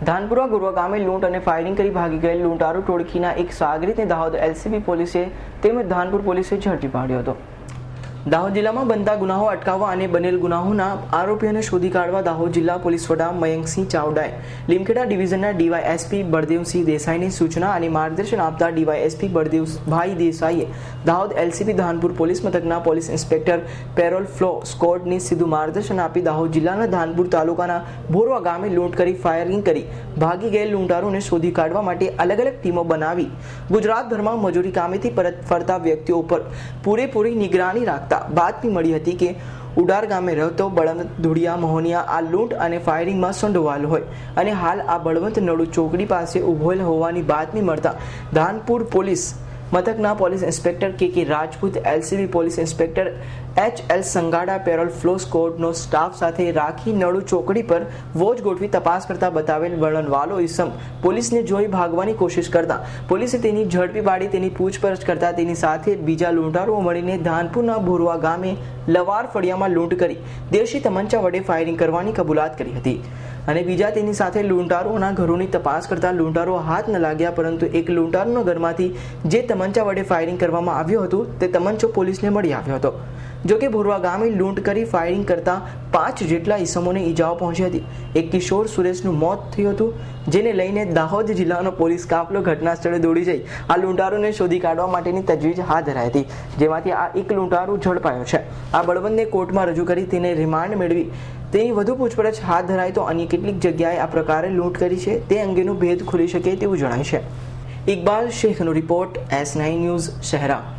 ધાનપુરા, ગુરવા ગામે લૂંટ અને ફાયરિંગ કરી ભાગી ગયેલ લૂંટારૂ ટોળકીના એક સાગરીતને દાહોદ એલસીબી પોલીસે તેમજ ધાનપુર પોલીસે ઝડપી પાડ્યો હતો. દાહોદ જિલ્લામાં બનતા ગુનાઓ અટકાવવા અને બનેલ ગુનાઓના આરોપીઓને શોધી કાઢવા દાહોદ જિલ્લા પોલીસ વડા મયંકસિંહ ચાવડાએ. લીમખેડા ડિવિઝનના ડીવાયએસપી બળદેવસિંહ દેસાઈની સૂચના અને માર્ગદર્શન આપતા ડીવાયએસપી બળદેવભાઈ દેસાઈએ દાહોદ એલસીબી ધાનપુર પોલીસ મથકના પોલીસ ઇન્સ્પેક્ટર પેરોલ ફ્લો સ્કોડને સીધું માર્ગદર્શન આપી દાહોદ જિલ્લાના ધાનપુર તાલુકાના બોરવા ગામે લૂંટ કરી ફાયરિંગ કરી. ભાગી ગયેલ લૂંટારોને શોધી કાઢવા માટે અલગ અલગ ટીમો બનાવી. ગુજરાતભરમાં મજૂરી કામેથી પરત ફરતા વ્યક્તિઓ ઉપર પૂરેપૂરી નિગરાની રાખતા બાતમી મળી હતી કે ઉડાર ગામે રહેતો બળવંત ધુડિયા, મોહનિયા, આ લૂંટ અને ફાયરિંગમાં સંડોવાયેલો હોય અને હાલ આ બળવંત નડુ ચોકડી પાસે ઉભોયેલ હોવાની બાતમી મળતા ધાનપુર પોલીસ મથકના police inspector K K Rajput LCB police inspector H L Sangada parole furlough સ્કોડનો staff સાથે રાખી નળુ ચોકડી પર વોચ ગોઠવી તપાસ કરતા બતાવેલ વર્ણનવાલો ઈસમ પોલીસને જોઈ ભાગવાની કોશિશ કરતા. પોલીસે તેની ઝડપી પાડી તેની પૂછપરછ કરતા તેની સાથે બીજા લૂંટારુઓ મળીને ધાનપુરના ભોરવા ગામે લવાર ફળિયામાં લૂંટ કરી. દેશી તમંચા વડે ફાયરિંગ કરવાની કબૂલાત કરી હતી. અને બીજા તેની સાથે લૂંટારોના ઘરોની તપાસ કરતા લૂંટારો હાથ ન લાગ્યા, પરંતુ એક લૂંટારોના ઘરમાંથી જે તમંચા વડે ફાયરિંગ કરવામાં આવ્યું હતું, તે તમંચો પોલીસને મળી આવ્યો હતો. જો કે ભોરવા ગામે લૂંટ કરી ફાયરિંગ કરતા પાંચ જેટલા ઈસમોને ઈજાઓ પહોંચી હતી. એક કિશોર સુરેશનું મોત થયું હતું, જેને લઈને દાહોદ જિલ્લાનો પોલીસ કાફલો ઘટના સ્થળે દોડી જઈ. આ લૂંટારોને શોધી કાઢવા માટેની તજવીજ હાથ ધરાઈ હતી, જેમાંથી આ એક લૂંટારો ઝડપાયો છે. આ બળવંતને કોર્ટમાં રજૂ કરી તેને રિમાન્ડ મેળવી. તેની વધુ પૂછપરછ હાથ ધરાય તો અન્ય કેટલીક જગ્યાએ આ પ્રકારે લૂંટ કરી છે, તે અંગેનું ભેદ ખુલી શકે તેવું જણાય છે. Iqbal શેખનો report S nine news, Shehera.